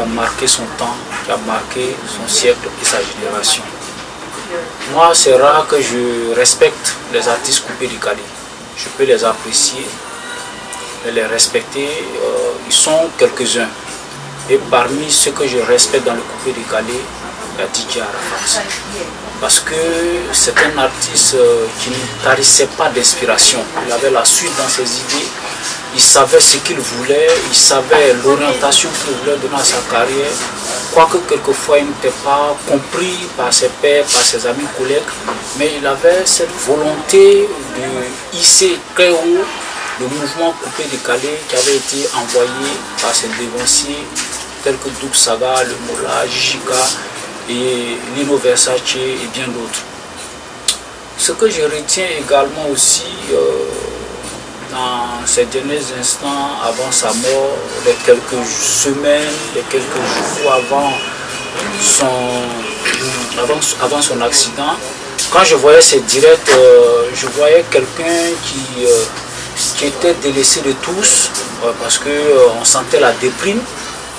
a marqué son temps, qui a marqué son siècle et sa génération. Moi, c'est rare que je respecte les artistes coupés du Cali. Je peux les apprécier, les respecter. Euh, ils sont quelques-uns. Et parmi ceux que je respecte dans le coupé du Cali, il y a DJ Arafat. Parce que c'est un artiste euh, qui ne carissait pas d'inspiration. Il avait la suite dans ses idées il savait ce qu'il voulait, il savait l'orientation qu'il voulait donner à sa carrière, quoique quelquefois il n'était pas compris par ses pairs, par ses amis collègues, mais il avait cette volonté de hisser très haut le mouvement coupé décalé qui avait été envoyé par ses dévanciers tels que Doug Saga, le Mola, Jika et Lino Versace et bien d'autres. Ce que je retiens également aussi, euh, ces derniers instants avant sa mort, les quelques semaines, les quelques jours avant son, avant, son accident, quand je voyais ces directs, euh, je voyais quelqu'un qui, euh, qui était délaissé de tous euh, parce qu'on sentait la déprime,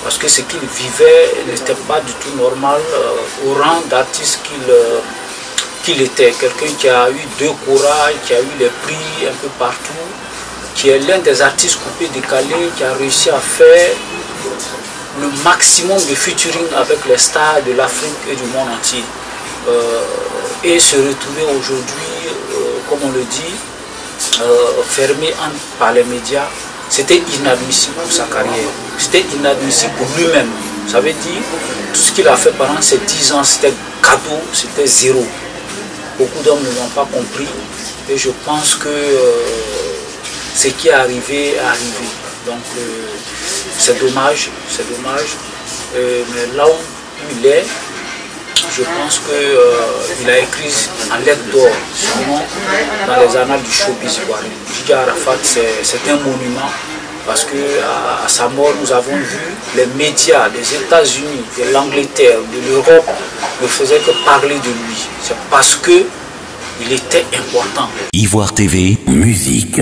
parce que ce qu'il vivait n'était pas du tout normal au rang d'artiste qu'il qu'il était. Quelqu'un qui a eu deux courage, qui a eu les prix un peu partout, qui est l'un des artistes coupés décalés, qui a réussi à faire le maximum de featuring avec les stars de l'Afrique et du monde entier. Euh, et se retrouver aujourd'hui, euh, comme on le dit, euh, fermé par les médias, c'était inadmissible pour sa carrière. C'était inadmissible pour lui-même. Ça veut dire, tout ce qu'il a fait pendant ces 10 ans, c'était cadeau, c'était zéro. Beaucoup d'hommes ne l'ont pas compris. Et je pense que ce qui est arrivé est arrivé. Donc euh, c'est dommage, c'est dommage. Euh, mais là où il est, je pense qu'il euh, a écrit en lettres d'or, sinon dans les annales du showbiz ivoirien. Arafat, c'est un monument parce qu'à à sa mort, nous avons vu les médias des États-Unis, de l'Angleterre, de l'Europe ne faisaient que parler de lui. C'est parce que il était important. Ivoire TV, musique.